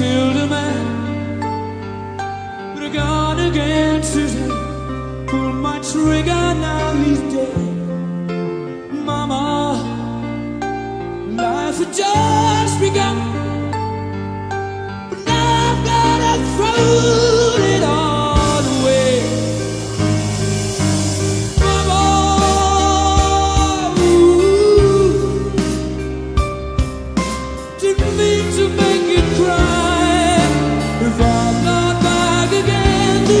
killed a man, but a gun against his head pulled my trigger. Now he's dead. Mama, life had just begun, but now I've gotta throw.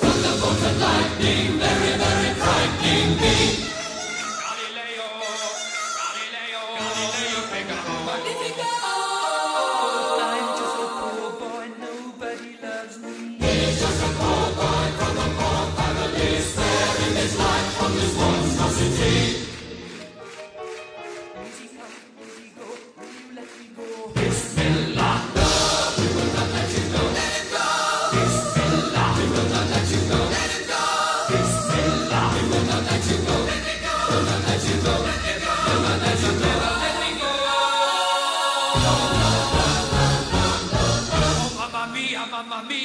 Thunderbolts and lightning.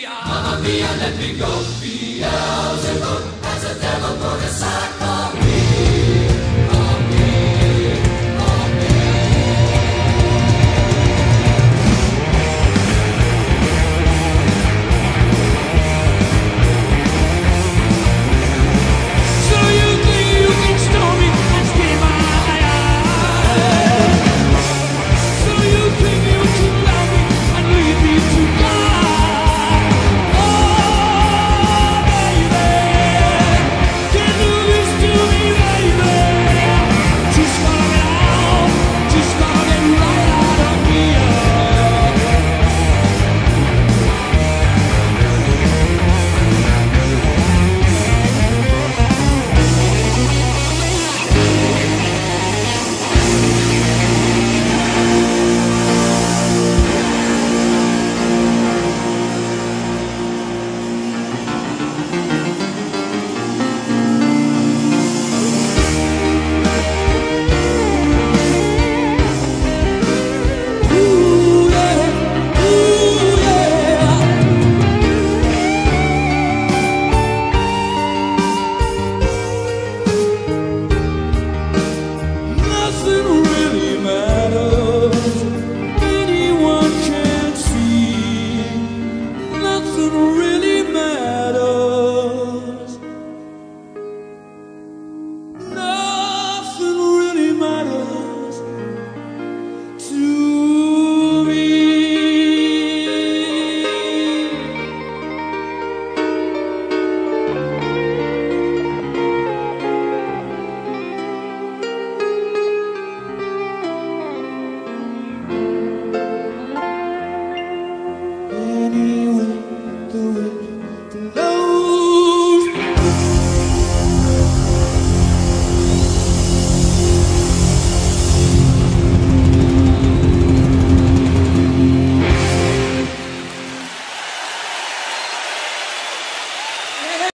Mamma mia, let me go. Beelzebub has a devil motorcycle.